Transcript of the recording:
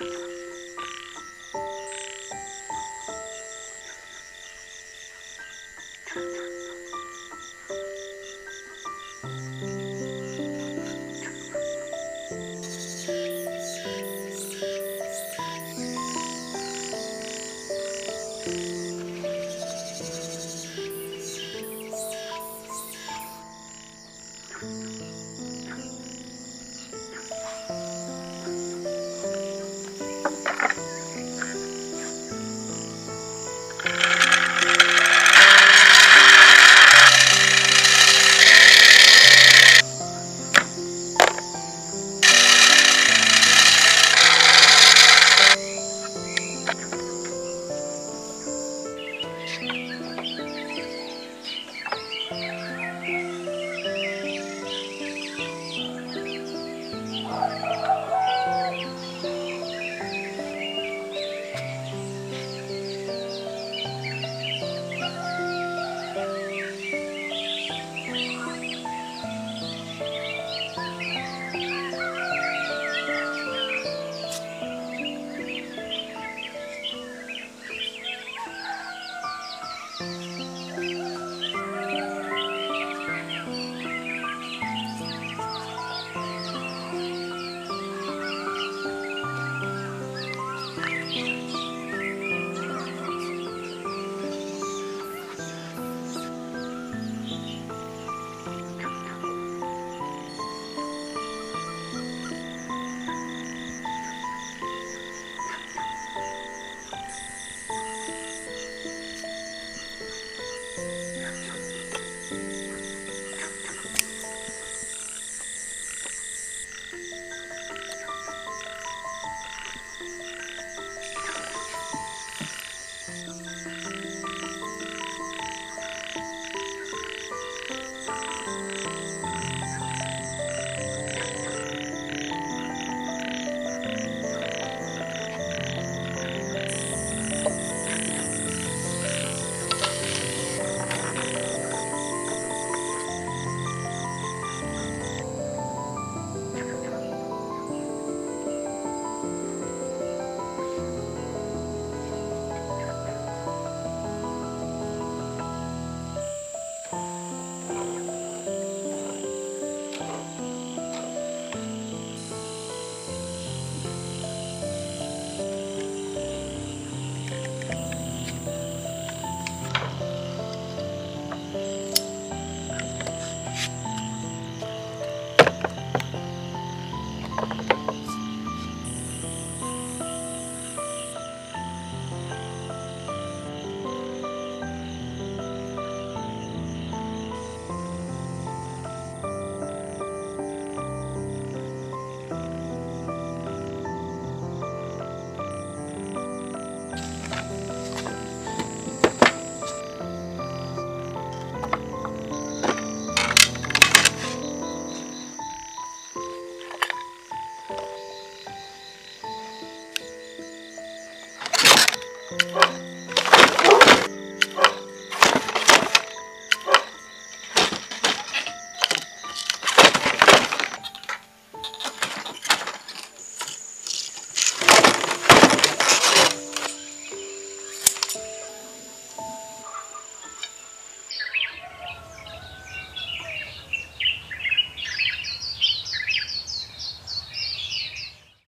Bye.